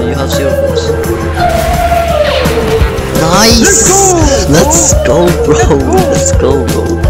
you have zero. Nice! Let's go, Let's go bro! Let's go, bro!